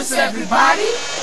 Elvis, everybody.